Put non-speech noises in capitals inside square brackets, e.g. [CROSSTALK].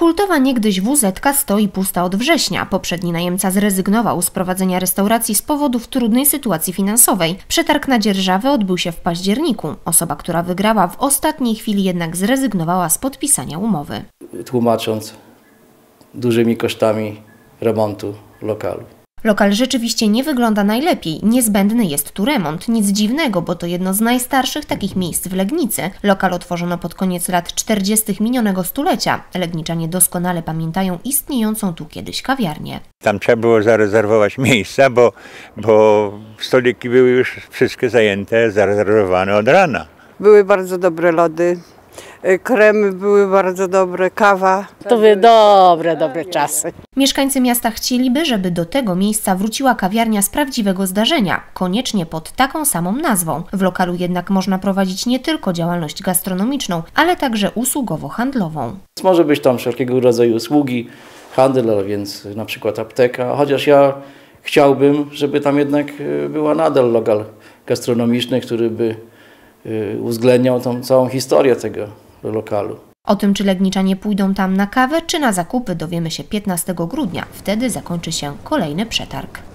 Kultowa niegdyś WZ stoi pusta od września. Poprzedni najemca zrezygnował z prowadzenia restauracji z powodów trudnej sytuacji finansowej. Przetarg na dzierżawę odbył się w październiku. Osoba, która wygrała w ostatniej chwili jednak zrezygnowała z podpisania umowy. tłumacząc dużymi kosztami remontu lokalu. Lokal rzeczywiście nie wygląda najlepiej. Niezbędny jest tu remont. Nic dziwnego, bo to jedno z najstarszych takich miejsc w Legnicy. Lokal otworzono pod koniec lat 40. minionego stulecia. Legniczanie doskonale pamiętają istniejącą tu kiedyś kawiarnię. Tam trzeba było zarezerwować [LAUGHS] miejsca, bo, bo stoliki były już wszystkie zajęte, zarezerwowane od rana. Były bardzo dobre lody, kremy były bardzo dobre, kawa. To były dobre, dobre czasy. Mieszkańcy miasta chcieliby, żeby do tego miejsca wróciła kawiarnia z prawdziwego zdarzenia, koniecznie pod taką samą nazwą. W lokalu jednak można prowadzić nie tylko działalność gastronomiczną, ale także usługowo-handlową. Może być tam wszelkiego rodzaju usługi, handel, a więc na przykład apteka, chociaż ja chciałbym, żeby tam jednak y, była nadal lokal gastronomiczny, który by y, uwzględniał tą całą historię tego lokalu. O tym, czy Legniczanie pójdą tam na kawę, czy na zakupy, dowiemy się 15 grudnia. Wtedy zakończy się kolejny przetarg.